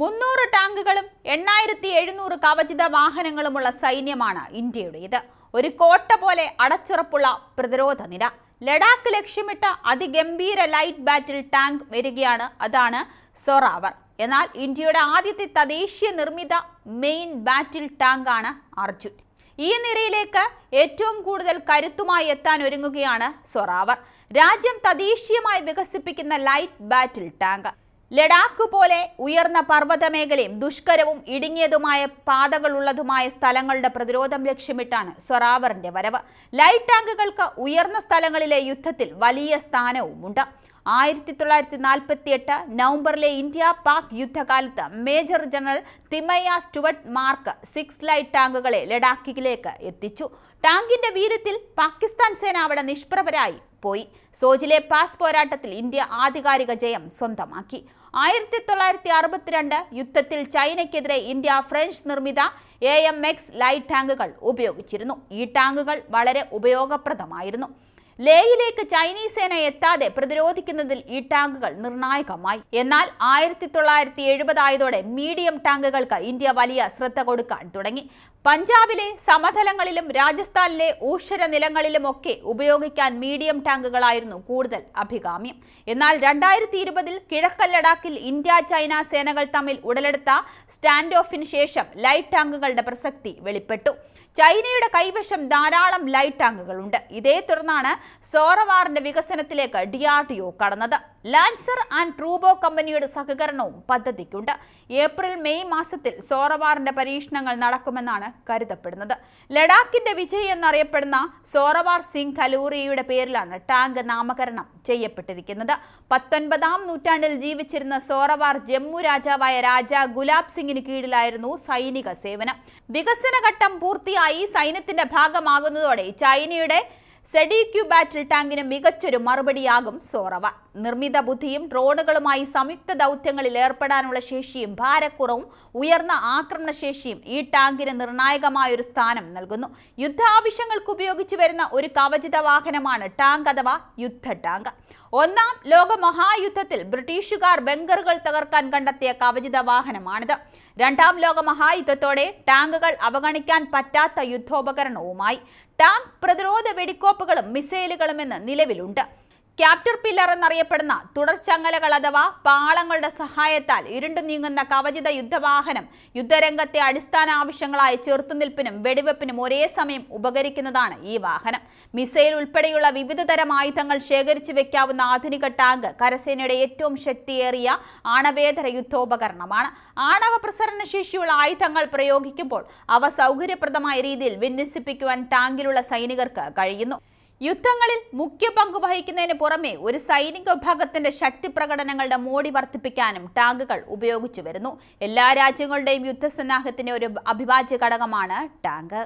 മുന്നൂറ് ടാങ്കുകളും എണ്ണായിരത്തി എഴുന്നൂറ് കവചിത വാഹനങ്ങളുമുള്ള സൈന്യമാണ് ഇന്ത്യയുടേത്. ഒരു കോട്ട പോലെ അടച്ചുറപ്പുള്ള പ്രതിരോധ നിര. ലഡാക്ക് ലക്ഷ്യമിട്ട അതിഗംഭീര ലൈറ്റ് ബാറ്റിൽ ടാങ്ക് വരികയാണ്. അതാണ് സൊറാവർ. എന്നാൽ ഇന്ത്യയുടെ ആദ്യത്തെ തദ്ദേശീയ നിർമ്മിത മെയിൻ ബാറ്റിൽ ടാങ്കാണ് അർജുൻ. ഈ നിരയിലേക്ക് ഏറ്റവും കൂടുതൽ കരുത്തുമായി എത്താൻ ഒരുങ്ങുകയാണ് സൊറാവർ. രാജ്യം തദ്ദേശീയമായി വികസിപ്പിക്കുന്ന ലൈറ്റ് ബാറ്റിൽ ടാങ്ക്. ലഡാക്ക് പോലെ ഉയർന്ന പർവത മേഖലയും ദുഷ്കരവും ഇടുങ്ങിയതുമായ പാതകളുള്ളതുമായ സ്ഥലങ്ങളുടെ പ്രതിരോധം ലക്ഷ്യമിട്ടാണ് സൊറാവറിന്റെ വരവ്. ലൈറ്റ് ടാങ്കുകൾക്ക് ഉയർന്ന സ്ഥലങ്ങളിലെ യുദ്ധത്തിൽ വലിയ സ്ഥാനവുമുണ്ട്. ആയിരത്തി തൊള്ളായിരത്തി നാൽപ്പത്തി എട്ട് നവംബറിലെ India Pak യുദ്ധകാലത്ത് major general Thimayya Stuart mark six light ടാങ്കുകളെ ലഡാക്കിലേക്ക് എത്തിച്ചു. ടാങ്കിന്റെ വീര്യത്തിൽ പാകിസ്ഥാൻ സേന അവിടെ നിഷ്പ്രഭരായി. പോയി. സോജിലെ പാസ് പോരാട്ടത്തിൽ ഇന്ത്യ ആധികാരിക ജയം സ്വന്തമാക്കി. ആയിരത്തി തൊള്ളായിരത്തി അറുപത്തിരണ്ട് യുദ്ധത്തിൽ ചൈനയ്ക്കെതിരെ ഇന്ത്യ ഫ്രഞ്ച് നിർമ്മിത എ എം എക്സ് ലൈറ്റ് ടാങ്കുകൾ ഉപയോഗിച്ചിരുന്നു. ഈ ടാങ്കുകൾ വളരെ ഉപയോഗപ്രദമായിരുന്നു. ലേയിലേക്ക് ചൈനീസ് സേന എത്താതെ പ്രതിരോധിക്കുന്നതിൽ ഈ ടാങ്കുകൾ നിർണായകമായി. എന്നാൽ ആയിരത്തി തൊള്ളായിരത്തി എഴുപതായതോടെ മീഡിയം ടാങ്കുകൾക്ക് ഇന്ത്യ വലിയ ശ്രദ്ധ കൊടുക്കാൻ തുടങ്ങി. പഞ്ചാബിലെ സമതലങ്ങളിലും രാജസ്ഥാനിലെ ഊഷര നിലങ്ങളിലുമൊക്കെ ഉപയോഗിക്കാൻ മീഡിയം ടാങ്കുകളായിരുന്നു കൂടുതൽ അഭികാമ്യം. എന്നാൽ രണ്ടായിരത്തി ഇരുപതിൽ കിഴക്കൻ ലഡാക്കിൽ ഇന്ത്യ ചൈന സേനകൾ തമ്മിൽ ഉടലെടുത്ത സ്റ്റാൻഡ് ഓഫിന് ശേഷം ലൈറ്റ് ടാങ്കുകളുടെ പ്രസക്തി വെളിപ്പെട്ടു. ചൈനയുടെ കൈവശം ധാരാളം ലൈറ്റ് ടാങ്കുകളുണ്ട്. ഇതേ തുടർന്നാണ് സോറവാറിന്റെ വികസനത്തിലേക്ക് ഡി ആർ ഡി ഒ കടന്നത്. ലാൻസർ ആൻഡ് ട്രൂബോ കമ്പനിയുടെ സഹകരണവും പദ്ധതിക്കുണ്ട്. ഏപ്രിൽ മെയ് മാസത്തിൽ സോറവാറിന്റെ പരീക്ഷണങ്ങൾ നടക്കുമെന്നാണ് കരുതപ്പെടുന്നത്. ലഡാക്കിന്റെ വിജയ് എന്നറിയപ്പെടുന്ന സോറവാർ സിംഗ് കലൂറിയുടെ പേരിലാണ് ടാങ്ക് നാമകരണം ചെയ്യപ്പെട്ടിരിക്കുന്നത്. പത്തൊൻപതാം നൂറ്റാണ്ടിൽ ജീവിച്ചിരുന്ന സോറവാർ ജമ്മു രാജാവായ രാജ ഗുലാബ് സിംഗിന് കീഴിലായിരുന്നു സൈനിക സേവനം. വികസന ഘട്ടം പൂർത്തിയായി സൈന്യത്തിന്റെ ഭാഗമാകുന്നതോടെ ചൈനയുടെ സെഡിക്യു ബാറ്ററി ടാങ്കിന് മികച്ചൊരു മറുപടിയാകും സോറവ. നിർമ്മിത ബുദ്ധിയും ഡ്രോണുകളുമായി സംയുക്ത ദൗത്യങ്ങളിൽ ഏർപ്പെടാനുള്ള ശേഷിയും ഭാരക്കുറവും ഉയർന്ന ആക്രമണശേഷിയും ഈ ടാങ്കിന് നിർണായകമായ ഒരു സ്ഥാനം നൽകുന്നു. യുദ്ധാവശ്യങ്ങൾക്ക് ഉപയോഗിച്ചു വരുന്ന ഒരു കവചിത വാഹനമാണ് ടാങ്ക് അഥവാ യുദ്ധ ടാങ്ക് ഒന്നാം ലോക മഹായുദ്ധത്തിൽ ബ്രിട്ടീഷുകാർ ബങ്കറുകൾ തകർക്കാൻ കണ്ടെത്തിയ കവചിത വാഹനമാണിത്. രണ്ടാം ലോക മഹായുദ്ധത്തോടെ ടാങ്കുകൾ അവഗണിക്കാൻ പറ്റാത്ത യുദ്ധോപകരണവുമായി. ടാങ്ക് പ്രതിരോധ വെടിക്കോപ്പുകളും മിസൈലുകളും എന്ന് നിലവിലുണ്ട്. ക്യാപ്റ്റർ പില്ലർ എന്നറിയപ്പെടുന്ന തുടർച്ചങ്ങലകൾ അഥവാ പാളങ്ങളുടെ സഹായത്താൽ ഇരുണ്ടു നീങ്ങുന്ന കവചിത യുദ്ധവാഹനം യുദ്ധരംഗത്തെ അടിസ്ഥാന ആവശ്യങ്ങളായ ചെറുത്തുനിൽപ്പിനും വെടിവെപ്പിനും ഒരേ സമയം ഉപകരിക്കുന്നതാണ് ഈ വാഹനം. മിസൈൽ ഉൾപ്പെടെയുള്ള വിവിധ തരം ആയുധങ്ങൾ ശേഖരിച്ചു വെക്കാവുന്ന ആധുനിക ടാങ്ക് കരസേനയുടെ ഏറ്റവും ശക്തിയേറിയ ആണവേതര യുദ്ധോപകരണമാണ്. ആണവ പ്രസരണ ശേഷിയുള്ള ആയുധങ്ങൾ പ്രയോഗിക്കുമ്പോൾ അവ സൗകര്യപ്രദമായ രീതിയിൽ വിന്യസിപ്പിക്കുവാൻ ടാങ്കിലുള്ള സൈനികർക്ക് കഴിയുന്നു. യുദ്ധങ്ങളിൽ മുഖ്യ പങ്ക് വഹിക്കുന്നതിന് പുറമെ ഒരു സൈനിക വിഭാഗത്തിന്റെ ശക്തി പ്രകടനങ്ങളുടെ മോടി വർദ്ധിപ്പിക്കാനും ടാങ്കുകൾ ഉപയോഗിച്ചു വരുന്നു. എല്ലാ രാജ്യങ്ങളുടെയും യുദ്ധസന്നാഹത്തിന്റെ ഒരു അഭിവാജ്യ ഘടകമാണ് ടാങ്ക്.